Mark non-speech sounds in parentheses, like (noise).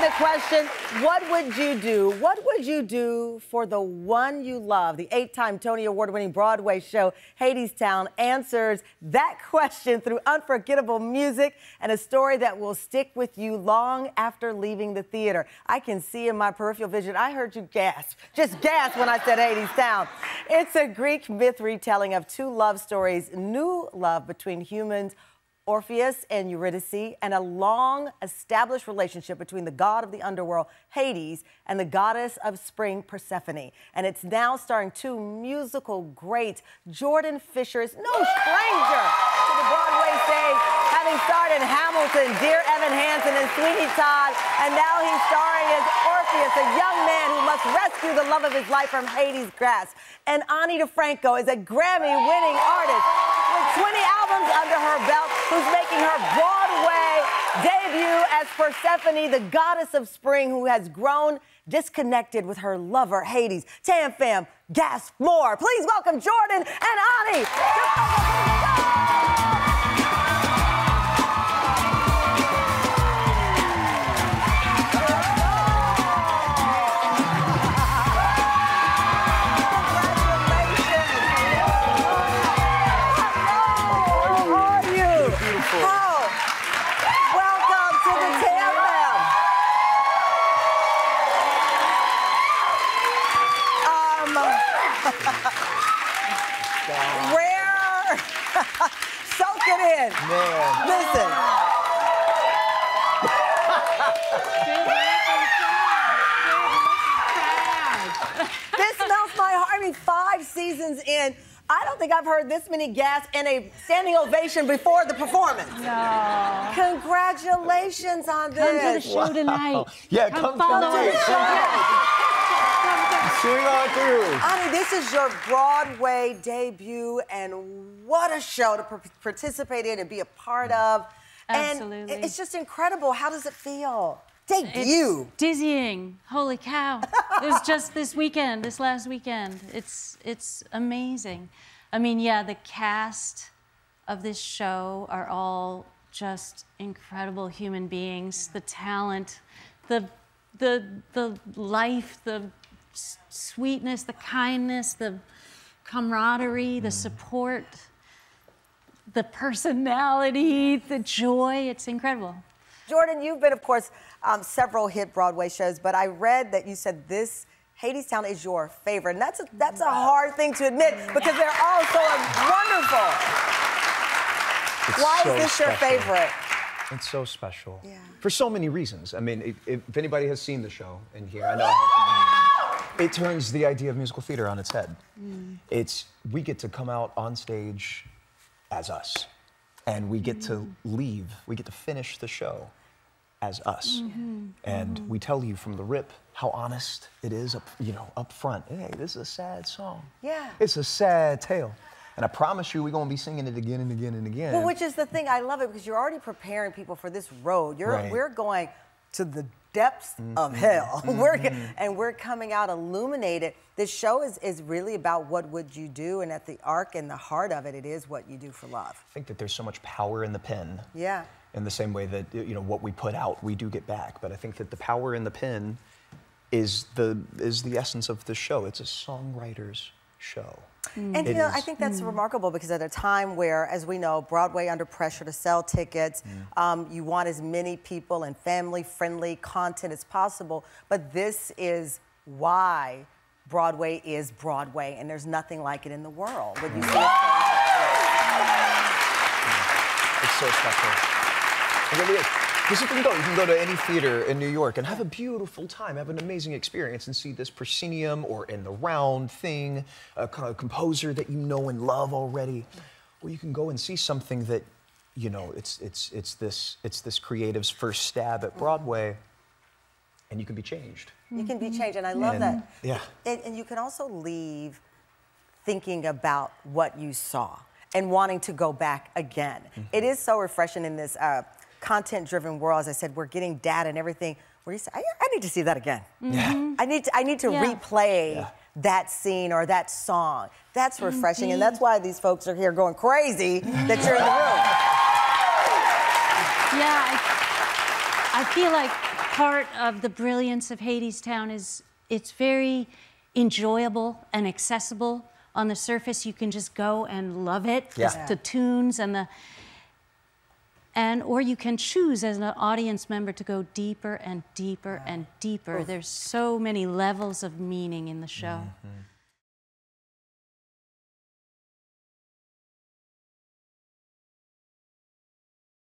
The question, what would you do? What would you do for the one you love? The eight-time Tony Award-winning Broadway show Hadestown answers that (laughs) question through unforgettable music and a story that will stick with you long after leaving the theater. I can see in my peripheral vision, I heard you gasp, just gasp when I said Hadestown. It's a Greek myth retelling of two love stories, new love between humans Orpheus and Eurydice, and a long established relationship between the god of the underworld, Hades, and the goddess of spring, Persephone. And it's now starring two musical greats. Jordan Fisher is no stranger to the Broadway stage, having starred in Hamilton, Dear Evan Hansen, and Sweeney Todd. And now he's starring as Orpheus, a young man who must rescue the love of his life from Hades' grasp. And Ani DiFranco is a Grammy winning artist with 20 albums under her belt who's making her Broadway debut as Persephone, the goddess of spring who has grown disconnected with her lover, Hades. Tam fam, gasp more. Please welcome Jordan and Ani. Rare. (laughs) Soak it in. Man. Listen. this melts my heart. I mean, five seasons in. I don't think I've heard this many gasps and a standing ovation before the performance. No. Congratulations on this. Come to the show tonight. Yeah, come, come follow tonight. Us. Swing on through. Ani, this is your Broadway debut, and what a show to participate in and be a part of. Absolutely. And it's just incredible. How does it feel? Debut. It's dizzying. Holy cow. (laughs) it was just this weekend, this last weekend. It's it's amazing. I mean, yeah, the cast of this show are all just incredible human beings. The talent, the the the life, the s- sweetness, the kindness, the camaraderie, the support, the personality, the joy. It's incredible. Jordan, you've been, of course, um, several hit Broadway shows, but I read that you said this Hadestown is your favorite, and that's a, that's a hard thing to admit because they're all so wonderful. It's Why so is this your favorite? It's so special. Yeah. For so many reasons. I mean, if, if anybody has seen the show in here, I know. It turns the idea of musical theater on its head. Mm. It's we get to come out on stage as us, and we get to mm. leave. We get to finish the show as us, mm-hmm. and mm-hmm. we tell you from the rip how honest it is. Up, you know, up front. Hey, this is a sad song. Yeah. It's a sad tale, and I promise you, we're gonna be singing it again and again and again. Well, which is the thing I love it because you're already preparing people for this road. You're Right. we're going to the depths mm-hmm. of hell. (laughs) Mm-hmm. we're mm-hmm. and we're coming out illuminated. This show is is really about what would you do, and at the arc and the heart of it, it is what you do for love. I think that there's so much power in the pen. Yeah. In the same way that you know what we put out, we do get back. But I think that the power in the pen is the is the essence of the show. It's a songwriter's show. Mm. And It you know, I think that's mm. remarkable because at a time where, as we know, Broadway under pressure to sell tickets, um, you want as many people and family-friendly content as possible. But this is why Broadway is Broadway, and there's nothing like it in the world. Would you mm. say? It's so special. It really is. Because you can go, you can go to any theater in New York and have a beautiful time, have an amazing experience, and see this proscenium or in the round thing, a kind of composer that you know and love already. Or you can go and see something that, you know, it's it's it's this it's this creative's first stab at Broadway, and you can be changed. You can be changed, and I love And- that. yeah. And, and you can also leave thinking about what you saw and wanting to go back again. It is so refreshing in this uh, content-driven world. As I said, we're getting data and everything. Where you say, I, I need to see that again. Mm-hmm. Yeah. I need to, I need to Yeah. replay Yeah. that scene or that song. That's refreshing, and that's mm-hmm. why these folks are here going crazy that you're in the room. Yeah, I, I feel like part of the brilliance of Hadestown is it's very enjoyable and accessible. On the surface, you can just go and love it, the- Yeah. the tunes and the and or you can choose as an audience member to go deeper and deeper and deeper. Oh. There's so many levels of meaning in the show. Mm-hmm.